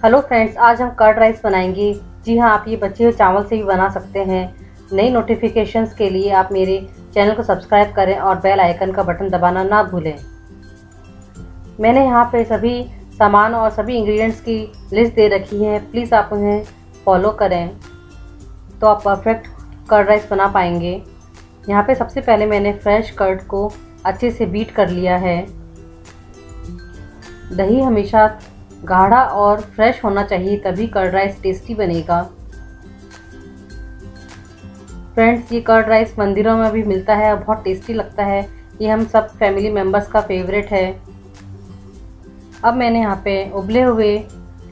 Hello friends, आज हम curd rice बनाएँगे। जी हाँ आप ये बचे हुए चावल से भी बना सकते हैं। नई नोटिफिकेशंस के लिए आप मेरे चैनल को सब्सक्राइब करें और बेल आइकन का बटन दबाना ना भूलें। मैंने यहाँ पे सभी सामान और सभी इंग्रेडिएंट्स की लिस्ट दे रखी है। प्लीज़ आप उन्हें फॉलो करें तो आप परफेक्ट कर्ड राइस बना पाएँगे। यहाँ पे सबसे पहले मैंने फ्रेश कर्ड को अच्छे से बीट कर लिया है। दही हमेशा गाढ़ा और फ्रेश होना चाहिए, तभी कर्ड राइस टेस्टी बनेगा। फ्रेंड्स ये कर्ड राइस मंदिरों में भी मिलता है और बहुत टेस्टी लगता है। ये हम सब फैमिली मेंबर्स का फेवरेट है। अब मैंने यहाँ पे उबले हुए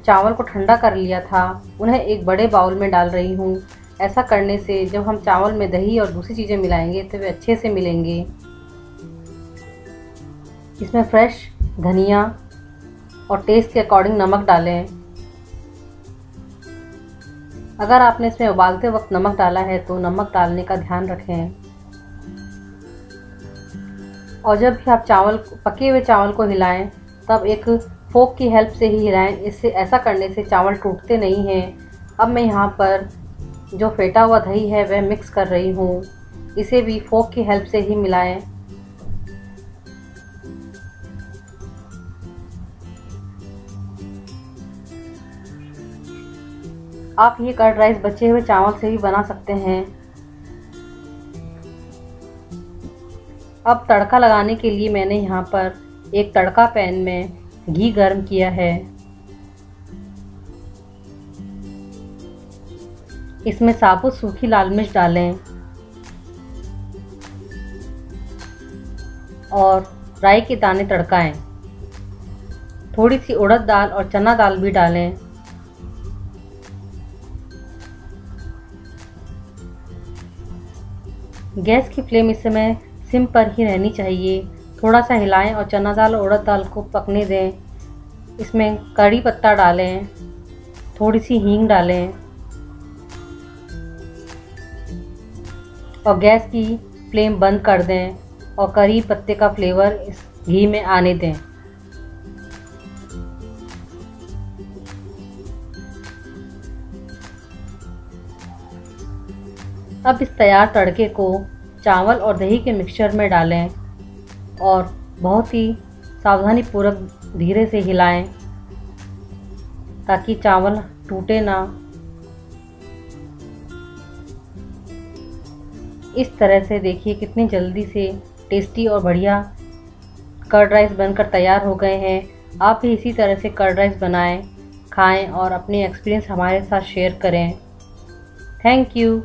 चावल को ठंडा कर लिया था। उन्हें एक बड़े बाउल में डाल रही हूँ। ऐसा करने से जब हम चावल में दही और दूसरी चीज़ें मिलाएँगे तो वे अच्छे से मिलेंगे। इसमें फ्रेश धनिया और टेस्ट के अकॉर्डिंग नमक डालें अगर आपने इसमें उबालते वक्त नमक डाला है तो नमक डालने का ध्यान रखें। और जब भी आप चावल, पके हुए चावल को हिलाएँ, तब एक फोक की हेल्प से ही हिलाएँ। इससे ऐसा करने से चावल टूटते नहीं हैं। अब मैं यहाँ पर जो फेटा हुआ दही है, वह मिक्स कर रही हूँ। इसे भी फोक की हेल्प से ही मिलाएँ। आप ये कर्ड राइस बचे हुए चावल से भी बना सकते हैं। अब तड़का लगाने के लिए मैंने यहाँ पर एक तड़का पैन में घी गर्म किया है। इसमें साबुत सूखी लाल मिर्च डालें और राई के दाने तड़काएँ। थोड़ी सी उड़द दाल और चना दाल भी डालें। गैस की फ्लेम इस समय सिम पर ही रहनी चाहिए। थोड़ा सा हिलाएँ और चना दाल उड़द दाल को पकने दें। इसमें कड़ी पत्ता डालें, थोड़ी सी हींग डालें और गैस की फ्लेम बंद कर दें और करी पत्ते का फ्लेवर इस घी में आने दें। अब इस तैयार तड़के को चावल और दही के मिक्सचर में डालें और बहुत ही सावधानी पूर्वक धीरे से हिलाएँ ताकि चावल टूटे ना। इस तरह से देखिए कितनी जल्दी से टेस्टी और बढ़िया कर्ड राइस बनकर तैयार हो गए हैं। आप भी इसी तरह से कर्ड राइस बनाएँ, खाएँ और अपने एक्सपीरियंस हमारे साथ शेयर करें। Thank you